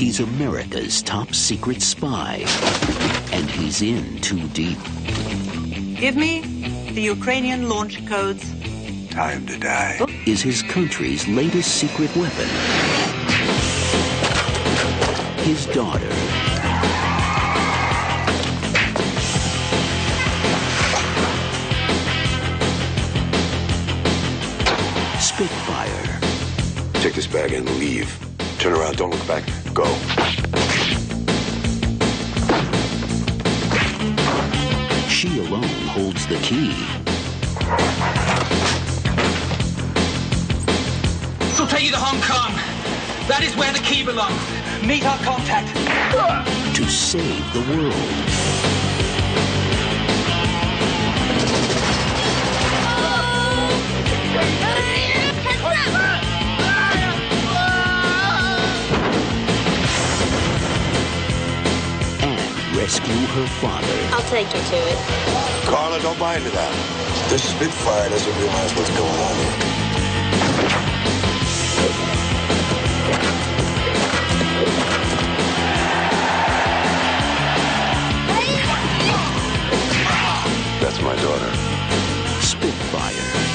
He's America's top secret spy, and he's in too deep. Give me the Ukrainian launch codes. Time to die. Is his country's latest secret weapon his daughter? Spitfire. Take this bag and leave. Turn around, don't look back. Go. She alone holds the key. She'll take you to Hong Kong. That is where the key belongs. Meet our contact. to save the world. rescue her father. I'll take you to it. Carla, don't buy into that. This Spitfire doesn't realize what's going on here. That's my daughter. Spitfire.